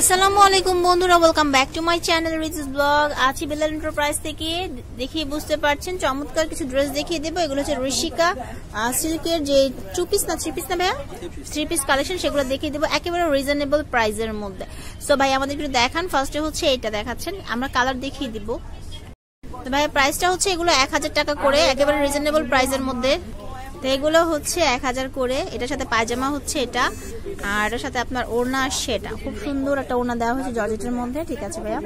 আসসালামু আলাইকুম বন্ধুরা welcome back to my channel riches blog আছি বেলাল এন্টারপ্রাইজ থেকে। দেখিয়ে বুঝতে পারছেন চমৎকার কিছু ড্রেস দেখিয়ে দেবো। এগুলো হচ্ছে ঋষিকা সিল্কের যে টু পিস না থ্রি পিস না ভাইয়া? থ্রি পিস কালেকশন সেগুলো দেখিয়ে দেবো একেবারে রিজনেবল প্রাইসের মধ্যে। সো ভাই আমাদের একটু দেখান। ফার্স্টে হচ্ছে এটা দেখাচ্ছেন আমরা কালার দেখিয়ে দিব। তো ভাই প্রাইসটা হচ্ছে এগুলো এক হাজার টাকা করে একেবারে রিজনেবল প্রাইসের মধ্যে। তো এগুলো হচ্ছে এক হাজার করে। এটার সাথে পায়জামা হচ্ছে এটা। আর এটার সাথে আপনার ওড়না আসছে এটা। খুব সুন্দর একটা ওড়না দেওয়া হয়েছে জর্জেটের মধ্যে। ঠিক আছে ভাইয়া।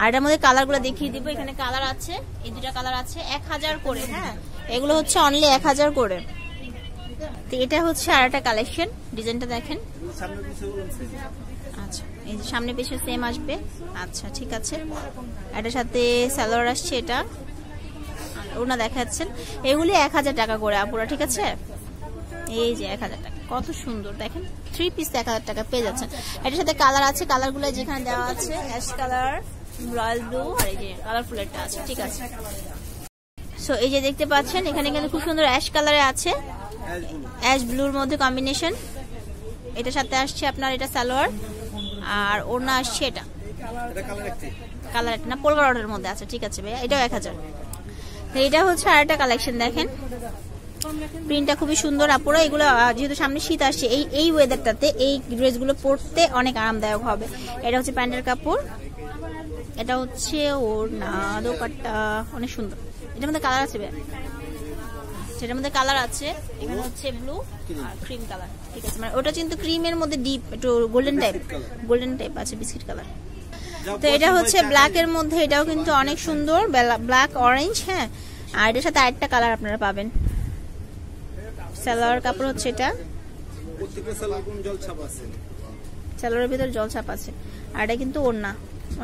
আর এটার মধ্যে কালারগুলো দেখিয়ে দিব। এখানে কালার আছে। এই দুটা কালার আছে। এক হাজার করে হ্যাঁ? এগুলো হচ্ছে অনলি এক হাজার করে। তো এটা হচ্ছে আর একটা কালেকশন ডিজাইনটা দেখেন। আচ্ছা এই সামনে পেছনে সেম আসবে। আচ্ছা ঠিক আছে। এটার সাথে স্যালোয়ার আসছে এটা। ওনা দেখাচ্ছেন। এগুলি এক হাজার টাকা করে আপুরা ঠিক আছে? এই যে এক হাজার টাকা কত সুন্দর দেখেন। থ্রি পিস এক হাজার টাকা পেয়ে যাচ্ছেন। এটার সাথে কালার আছে কালারগুলো যেখানে দেওয়া আছে অ্যাশ কালার রয়্যাল ব্লু আর এই যে কালারফুল একটা আছে ঠিক আছে? সো এই যে দেখতে পাচ্ছেন এখানে কিন্তু খুব সুন্দর অ্যাশ কালারে আছে। অ্যাশ ব্লুর মধ্যে কম্বিনেশন এটার সাথে আসছে আপনার এটা সালোয়ার আর ওড়না আসছে এটা। কালার একটা। না পোলকার অর্ডারের মধ্যে আছে ঠিক আছে ভাইয়া? এটাও এক হাজার। এটা হচ্ছে আর একটা কালেকশন দেখেন। প্রিন্টটা খুবই সুন্দর আপুরা এগুলো যেহেতু সামনে শীত আসছে এই এই ওয়েদারটাতে এই ড্রেসগুলো পরতে অনেক আরামদায়ক হবে। এটা হচ্ছে প্যান্টের কাপড় এটা হচ্ছে ওর না দোপাট্টা অনেক সুন্দর। এটার মধ্যে কালার আছে সেটার মধ্যে কালার আছে এখানে হচ্ছে ব্লু আর ক্রিম কালার ঠিক আছে মানে ওটা কিন্তু ক্রিমের মধ্যে ডিপ একটু গোল্ডেন টাইপ গোল্ডেন টাইপ আছে বিস্কিট কালার তো এটা হচ্ছে ব্ল্যাক এর মধ্যে এটাও কিন্তু অনেক সুন্দর ব্ল্যাক অরেঞ্জ হ্যাঁ। আর এটার সাথে আরেকটা কালার আপনারা পাবেন। সালোয়ার কাপড় হচ্ছে এটা। সালোয়ারের ভিতর জল ছাপ আছে। আর এটা কিন্তু ওড়না।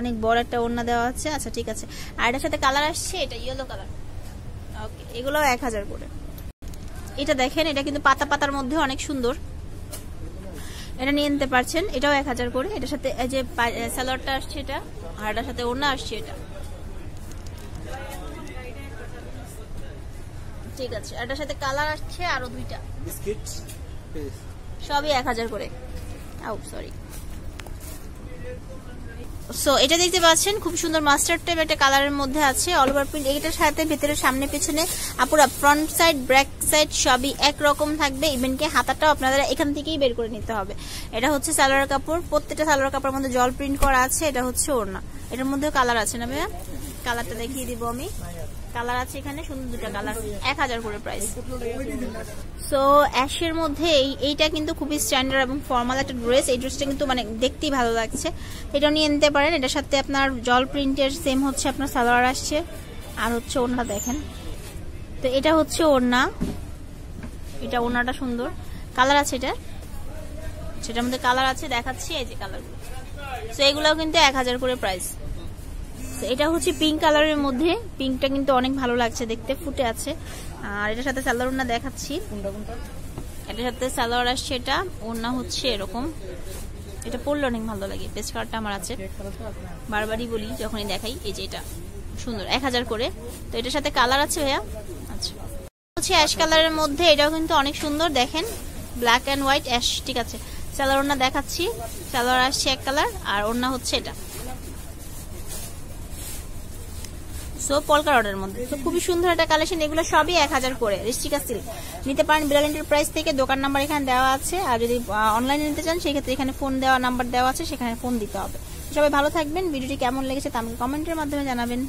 অনেক বড় একটা ওড়না দেওয়া আছে। আচ্ছা ঠিক আছে। আর এটার সাথে কালার আসছে এটা ইয়েলো কালার ওকে এগুলো এক হাজার করে। এটা দেখেন এটা কিন্তু পাতা পাতার মধ্যে অনেক সুন্দর। এটা নিয়ে নিতে পারছেন এটাও এক হাজার করে। এটার সাথে এই যে স্যালাডটা আসছে এটা আর এটার সাথে ওড়না আসছে এটা। ঠিক আছে এটার সাথে কালার আসছে আরও দুইটা। বিস্কিট সবই এক হাজার করে। আউ সরি সো এটা দেখতে পাচ্ছেন, খুব সুন্দর মাস্টার টাইপ একটা কালারের মধ্যে আছে অল ওভার প্রিন্ট এইটার সাথে ভেতরে সামনে পেছনে আপুরা ফ্রন্ট সাইড ব্যাক সাইড সবই একরকম থাকবে ইভেন কি হাতাটাও আপনাদের এখান থেকেই বের করে নিতে হবে। এটা হচ্ছে সালোয়ার কাপড়, প্রত্যেকটা সালোয়ার কাপড়ের মধ্যে জল প্রিন্ট করা আছে, এটা হচ্ছে ওড়না। এটার মধ্যেও কালার আছে না ভাইয়া? কালারটা দেখিয়ে দিব আমি। কালার আছে এখানে, সুন্দর দুটো কালার, এক হাজার করে প্রাইস সো অ্যাশের মধ্যে এই, এইটা কিন্তু খুবই স্ট্যান্ডার্ড এবং ফর্মাল একটা ড্রেস এই ড্রেসটা কিন্তু মানে দেখতেই ভালো লাগছে। এটা নিয়ে নিতে পারেন। এটার সাথে আপনার জল প্রিন্টের সেম হচ্ছে আপনার সালোয়ার আসছে। আর হচ্ছে ওড়না দেখেন। তো এটা হচ্ছে ওড়না। এটা ওড়নাটা সুন্দর। কালার আছে এটা? সেটার মধ্যে কালার আছে, দেখাচ্ছি। এই যে কালারগুলো। সো এগুলোও কিন্তু এক হাজার করে প্রাইস এটা হচ্ছে পিঙ্ক কালারের মধ্যে। পিঙ্কটা কিন্তু অনেক ভালো লাগছে দেখতে ফুটে আছে। আর এটার সাথে সালোয়ার ওড়না দেখাচ্ছি। এটার সাথে সালোয়ার আসছে এটা ওড়না হচ্ছে এরকম। এটা পরলে অনেক ভালো লাগে পেস্ট কালারটা আমার আছে। বারবারই বলি যখনই দেখাই এই যে এটা সুন্দর এক হাজার করে। তো এটার সাথে কালার আছে ভাইয়া? আচ্ছা। হচ্ছে অ্যাশ কালারের মধ্যে এটাও কিন্তু অনেক সুন্দর দেখেন। ব্ল্যাক অ্যান্ড হোয়াইট অ্যাশ ঠিক আছে। সালোয়ার ওড়না দেখাচ্ছি। সালোয়ার আসছে এক কালার আর ওড়না হচ্ছে এটা। সো পলকার অর্ডারের মধ্যে। তো খুবই সুন্দর একটা কালেকশন এগুলো সবই এক হাজার করে। রিস্টিকা সিল্ক নিতে পারেন বিলাল এন্টারপ্রাইজ থেকে, দোকান নাম্বার এখানে দেওয়া আছে। আর যদি অনলাইনে নিতে চান, সেক্ষেত্রে এখানে ফোন দেওয়া নাম্বার দেওয়া আছে, সেখানে ফোন দিতে হবে। সবাই ভালো থাকবেন। ভিডিওটি কেমন লেগেছে তা আমাকে কমেন্টের মাধ্যমে জানাবেন।